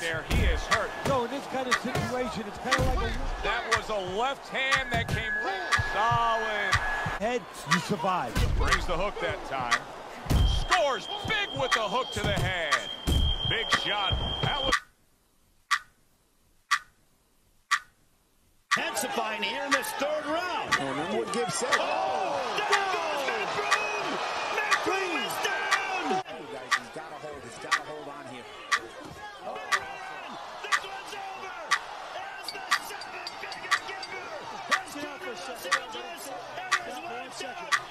there. He is hurt. So in this kind of situation, it's kind of like a That was a left hand that came right. Solid. head, you survive. Brings the hook that time. Scores big with the hook to the head. Big shot. That was Intensifying here in this third round. And remember what Gibbs said. Oh, the seven-figure giver has